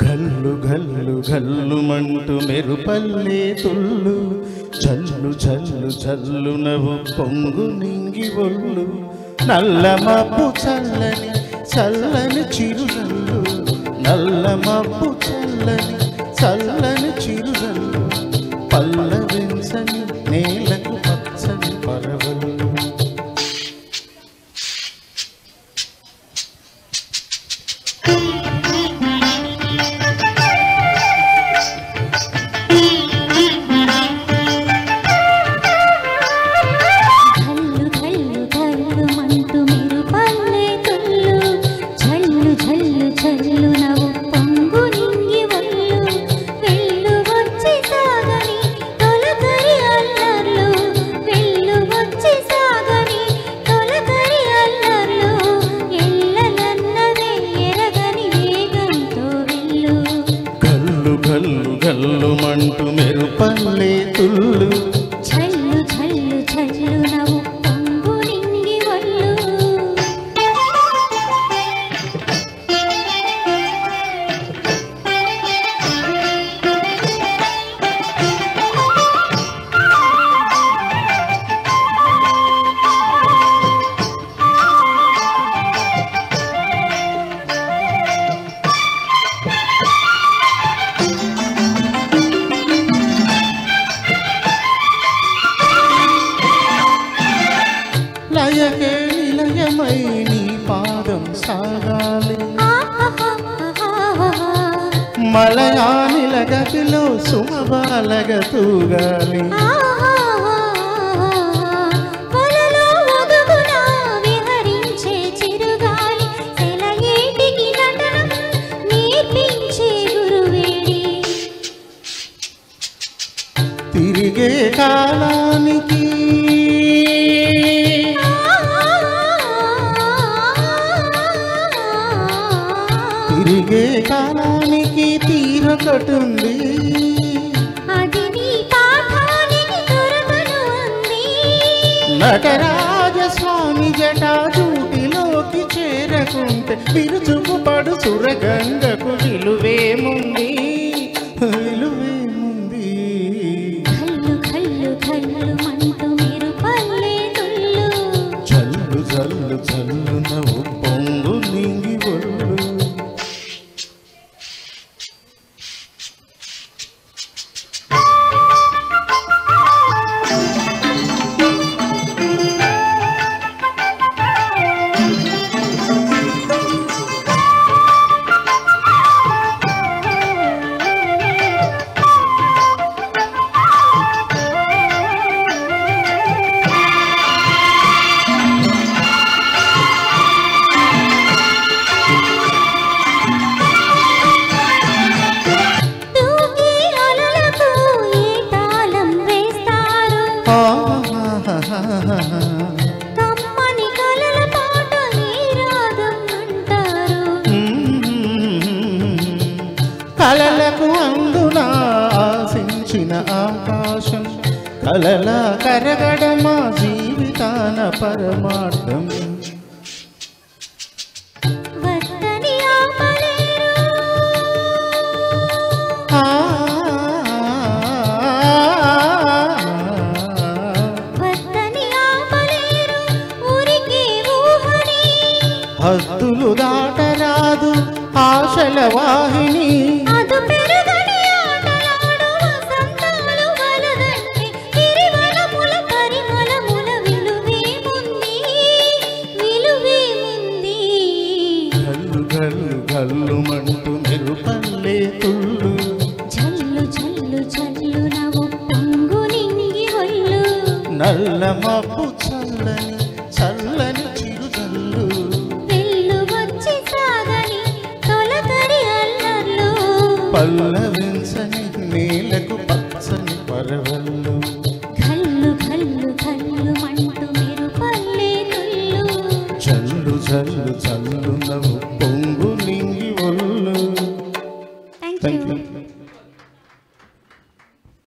గల్లు గల్లు గల్లు మంటూ మెరుపల్లే తుల్లు చల్లు చల్లు చల్లు నవ్వు పొంగు నింగి ఒళ్ళు. నల్ల మబ్బు చల్లని చల్లని చిరుజల్లు నల్ల మబ్బు చల్లని చల్లని చిరుజల్లు గల్లు గల్లు గల్లు మెరుపల్లే తుళ్ళు. నిలయకే నిలయమై నీ పాదం సాగాలి. మలయానిల గదిలో సుమబాలగ తూగాలి. తిరిగే కాలానికి తిరిగే కాలానికి తీరకటుంది. అది నీ పాఠానికి దొరకను అంది. నటరాజ స్వామి జటాజూటిలోకి చేరకుంటే విరుచుకు పడు సురగంగకు విలువేముంది? కలలకు అందున ఆశించిన ఆకాశం. కలల కరగడమా జీవితాన పరమార్థం. హద్దులు దాటరాదు ఆశల వాహిని. గల్లు మెరుపల్లే తుళ్ళు. జల్లు జల్లు జల్లు నవ్వు పొంగు నింగి నల్ల మబ్బు చల్లని చల్లని పల్లవించని నేలకు పచ్చని పరవళ్ళు. కళ్ళు కళ్ళు కళ్ళు మంటు మీరు పల్లె చల్లు చల్లు చల్లు నవ్వు